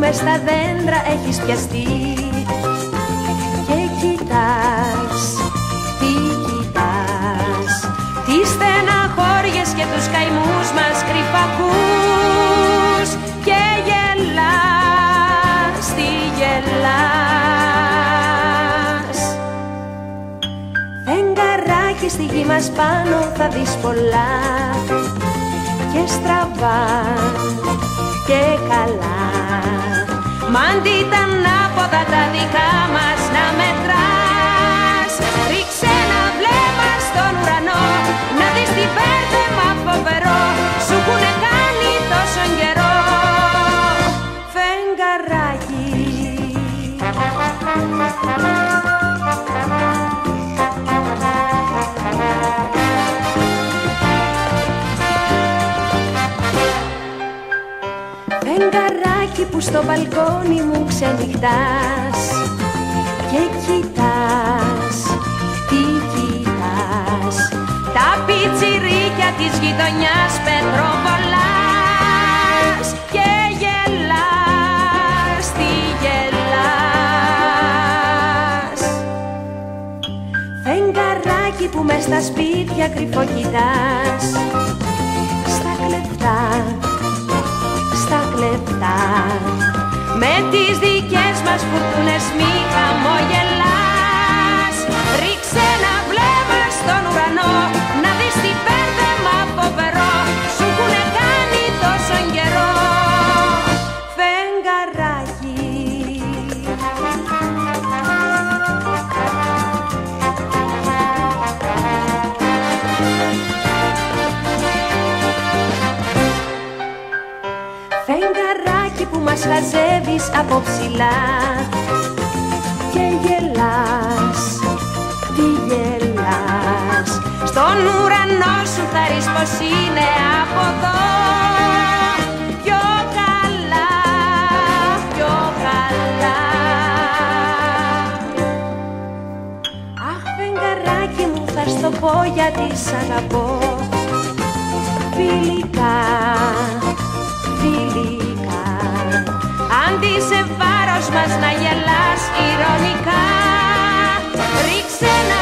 που με στα δέντρα έχεις πιαστεί. Και κοιτάς, τι κοιτάς. Τις στεναχώριες και τους καημούς μας κρυφακούς. Και γελάς, τι γελάς. Φεγγαράκι στη γη μας πάνω θα δεις πολλά. Και στραβά και καλά. Μ' αντί τα ανάποδα Φεγγαράκι που στο μπαλκόνι μου ξενυχτάς. Και κοιτάς, τι κοιτάς Τα πιτσιρίκια της γειτονιάς πετροβολάς. Και γελάς, τι γελάς. Φεγγαράκι που μες στα σπίτια κρυφό τις δικές μας φουρτούνες μη χαμογελάς χαζεύεις από ψηλά Και γελάς, τι γελάς. Στον ουρανό σου θα ρεις πως είναι από εδώ. Πιο καλά, πιο καλά. Αχ φεγγαράκι μου θα στο πω γιατί σ' αγαπώ. Φιλικά, φιλικά Αντί σε βάρος μας να γελάς ηρωνικά. Ρίξε ένα βλέμμα